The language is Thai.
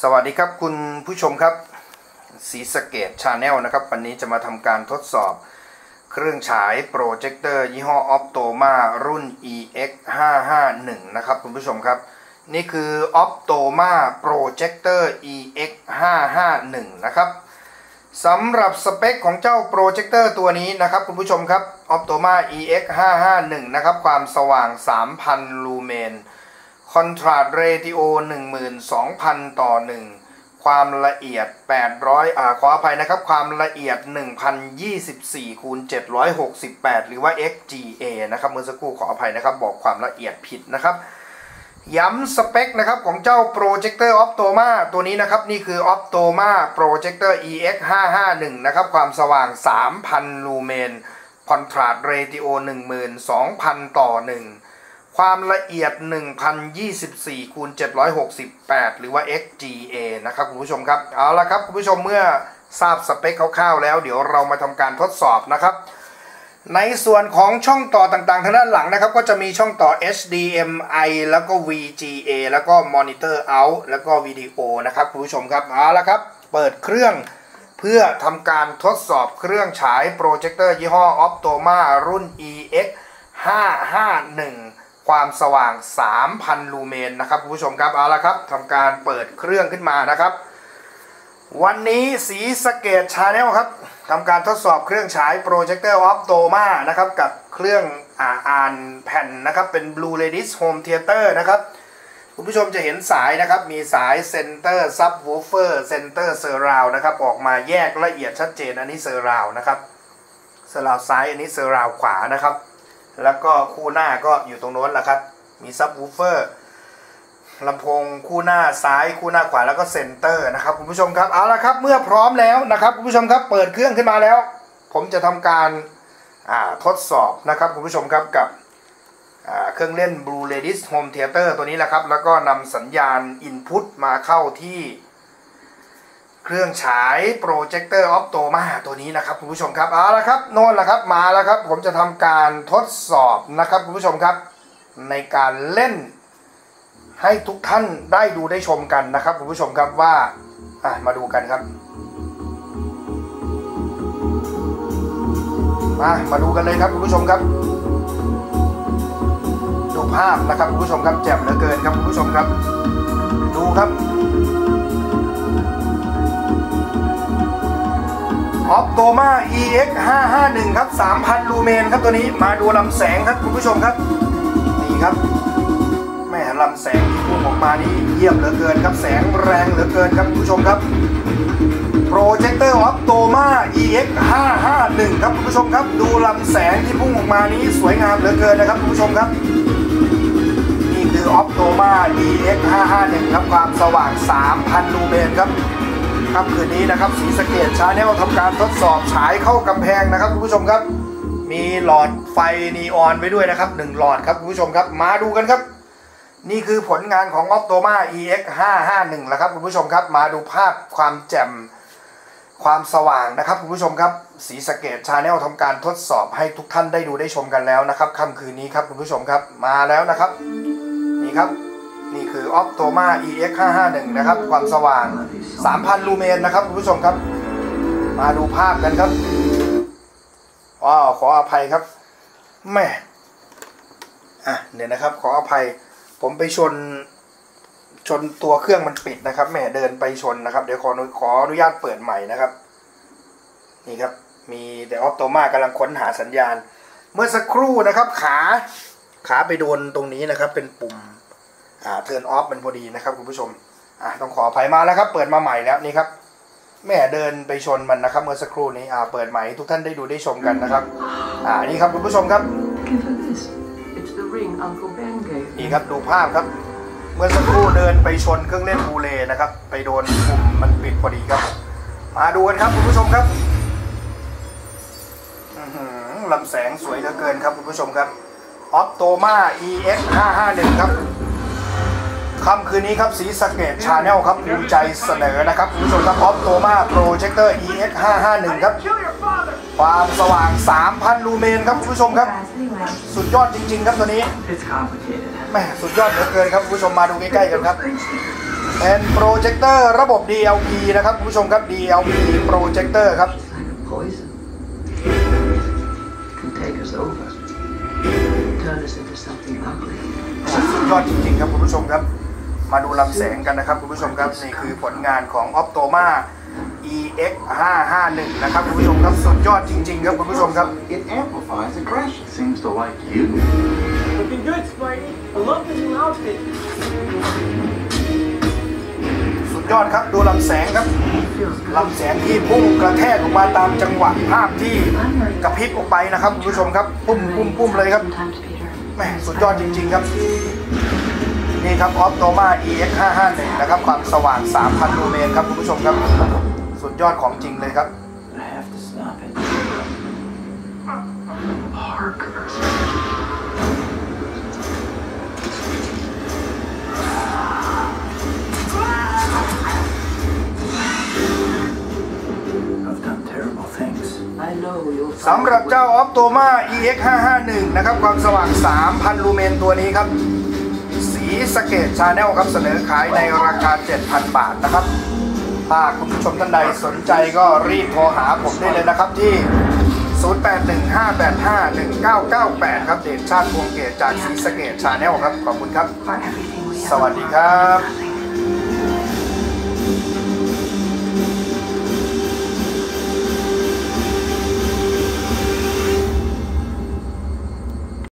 สวัสดีครับคุณผู้ชมครับสีสเกตชาแนลนะครับ วันนี้จะมาทำการทดสอบเครื่องฉายโปรเจคเตอร์ยี่ห้อ Optoma รุ่น EX 551นะครับคุณผู้ชมครับ นี่คือ Optoma Projector EX 551นะครับสำหรับสเปคของเจ้าโปรเจคเตอร์ตัวนี้นะครับคุณผู้ชมครับ Optoma EX 551นะครับความสว่าง 3,000 ลูเมน คอนทราสเรติโอ12,000 ต่อ 1 ความละเอียด 800อ่าขออภัยนะครับ ความละเอียด 1024คูณ768 หรือว่า XGA นะครับ เมื่อสักครู่ขออภัยนะครับ บอกความละเอียดผิดนะครับย้ำสเปคนะครับของเจ้า Projector Optoma ตัวนี้นะครับ นี่คือ Optoma Projector EX 551นะครับ ความสว่าง 3,000 ลูเมนคอนทราสเรติโอ12,000 ต่อ 1 ความละเอียด 1024คูณ768 หรือว่า XGA นะครับคุณผู้ชมครับ เอาละครับคุณผู้ชมเมื่อทราบสเปคคร่าวๆแล้ว เดี๋ยวเรามาทำการทดสอบนะครับ ในส่วนของช่องต่อต่างๆ ทางด้านหลังนะครับ ก็จะมีช่องต่อ HDMI แล้วก็ VGA แล้วก็ Monitor Out แล้วก็วิดีโอนะครับคุณผู้ชมครับ เอาละครับ เปิดเครื่องเพื่อทำการทดสอบเครื่องฉายโปรเจคเตอร์ยี่ห้อ Optoma รุ่น EX 551 ความสว่าง 3,000 ลูเมนนะครับคุณผู้ชมครับเอาละครับทำการเปิดเครื่องขึ้นมานะครับ วันนี้สีสเกตชาแนลครับทำการทดสอบเครื่องฉายโปรเจคเตอร์ Optoma นะครับกับเครื่องอ่าอ่านแผ่นนะครับเป็น Blu-ray Home Theater นะครับคุณผู้ชมจะเห็นสายนะครับ มีสาย center subwoofer center surround นะครับ ออกมาแยกละเอียดชัดเจนอันนี้ surround นะครับ surround ซ้ายอันนี้ surround ขวานะครับ แล้วก็คู่หน้าก็อยู่ตรงโน้นแหละครับ มีซับวูเฟอร์ลำโพงคู่หน้าซ้ายคู่หน้าขวาแล้วก็ center นะครับคุณผู้ชมครับเอาละครับเมื่อพร้อมแล้วนะครับคุณผู้ชมครับเปิดเครื่องขึ้นมาแล้ว ผมจะทำการทดสอบนะครับคุณผู้ชมครับกับเครื่องเล่น Blue Ladies Home Theater ตัวนี้แหละครับ แล้วก็นำสัญญาณ Input มาเข้าที่ เครื่องฉายโปรเจคเตอร์ออฟโตมาตัวนี้นะครับคุณผู้ชมครับเอาละครับโน่นละครับมาแล้วครับ ผมจะทำการทดสอบนะครับคุณผู้ชมครับ ในการเล่น ให้ทุกท่านได้ดูได้ชมกันนะครับคุณผู้ชมครับว่าอะมาดูกันครับมามาดูกันเลยครับคุณผู้ชมครับ ดูภาพนะครับคุณผู้ชมครับแจ่มเหลือเกินครับคุณผู้ชมครับ ดูครับ ออฟโตมา EX 551ครับ3,000 ลูเมนครับตัวนี้มาดูลำแสงครับคุณผู้ชมครับนี่ครับแม่ลำแสงที่พุ่งออกมานี่เยี่ยมเหลือเกินครับแสงแรงเหลือเกินครับคุณผู้ชมครับโปรเจคเตอร์ Optoma EX 551ครับคุณผู้ชมครับดูลำแสงที่พุ่งออกมานี้สวยงามเหลือเกินนะครับคุณผู้ชมครับนี่คือออฟโตมา EX 551ครับความสว่าง 3,000 ลูเมนครับ ค่ำคืนนี้นะครับสีสเกตชาแนลทำการทดสอบฉายเข้ากำแพงนะครับคุณผู้ชมครับ มีหลอดไฟนีออนไว้ด้วยนะครับหนึ่งหลอดครับคุณผู้ชมครับ มาดูกันครับ นี่คือผลงานของ Optoma EX 551แล้วครับคุณผู้ชมครับมาดูภาพความแจ่มความสว่างนะครับคุณผู้ชมครับสีสเกตชาแนลทำการทดสอบให้ทุกท่านได้ดูได้ชมกันแล้วนะครับค่ำคืนนี้ครับคุณผู้ชมครับมาแล้วนะครับ นี่ครับ นี่คือ Optoma EX 551นะครับ ความสว่าง 3,000 ลูเมนนะครับคุณผู้ชมครับ มาดูภาพกันครับว้าวขออภัยครับแม่อะเดี๋ยวนะครับ ขออภัย ผมไปชน ชนตัวเครื่องมันปิดนะครับแม่เดินไปชนนะครับ เดี๋ยวขอขออนุญาตเปิดใหม่นะครับ นี่ครับ มีแต่ออฟโตมากำลังค้นหาสัญญาณ เมื่อสักครู่นะครับ ขาขาไปโดนตรงนี้นะครับ เป็นปุ่ม อ่าเทิร์นออฟมันพอดีนะครับคุณผู้ชมอ่าต้องขออภัยมาแล้วครับ เปิดมาใหม่แล้วนี่ครับแม่เดินไปชนมันนะครับ เมื่อสักครู่นี้อ่าเปิดใหม่ทุกท่านได้ดูได้ชมกันนะครับ อ่านี่ครับคุณผู้ชมครับ นี่ครับดูภาพครับ เมื่อสักครู่เดินไปชนเครื่องเล่น Blu-ray นะครับ ไปโดนปุ่มมันปิดพอดีครับ มาดูกันครับคุณผู้ชมครับลำแสงสวยเหลือเกินครับคุณผู้ชมครับออฟโตมา EX 551ครับ ค่ำคืนนี้ครับสีสเกตชาแนลครับภูมิใจเสนอนะครับคุณผู้ชมครับ Optoma โปรเจคเตอร์ EX 551ครับความสว่าง 3,000 ลูเมนครับคุณผู้ชมครับ สุดยอดจริง ๆ ครับตัวนี้แหม่สุดยอดเหลือเกินครับคุณผู้ชมมาดูใกล้ๆกันครับเป็นโปรเจคเตอร์ระบบ DLP นะครับคุณผู้ชมครับ DLP โปรเจคเตอร์ครับ Like a poison. Can take us over. Turn us into something ugly. สุดยอดจริงๆครับคุณผู้ชมครับ มาดูลำแสงกันนะครับคุณผู้ชมครับนี่คือผลงานของ Optoma EX 551นะครับคุณผู้ชมครับสุดยอดจริงๆครับคุณผู้ชมครับ It amplifies aggression. Seems to like you. Looking good, Spidey. I love the new outfit. สุดยอดครับดูลำแสงครับลำแสงที่พุ่งกระแทกออกมาตามจังหวะภาพที่กระพริบออกไปนะครับคุณผู้ชมครับปุ้มปุ้มปุ้มเลยครับ Sometimes, Peter. แหม่สุดยอดจริง ๆ ครับ นี่ครับ Optoma EX 551นะครับ ความสว่าง 3,000 ลูเมนครับ คุณผู้ชมครับ สุดยอดของจริงเลยครับ I have to stop it. Parker. I've done terrible things. I know you'll สำหรับเจ้า Optoma EX 551นะครับ ความสว่าง 3,000 ลูเมนตัวนี้ครับ สีสเกตชาแนลครับเสนอขายในราคา 7,000 บาทนะครับถ้าคุณผู้ชมท่านใดสนใจก็รีบโทรหาผมได้เลยนะครับที่ 0815851998 ครับเดชชาติพวงเกตจากสีสเกตชาแนลครับ ขอบคุณครับ For everything we สวัสดีครับ nothing